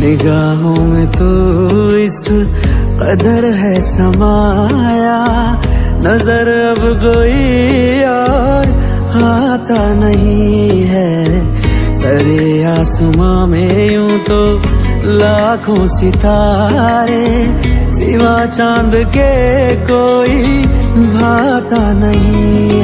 निगाहों में तो इस कदर है समाया। नज़र अब कोई और आता नहीं है। सरे आसमां में यूँ तो लाखों सितारे, सिवा चाँद के कोई भाता नहीं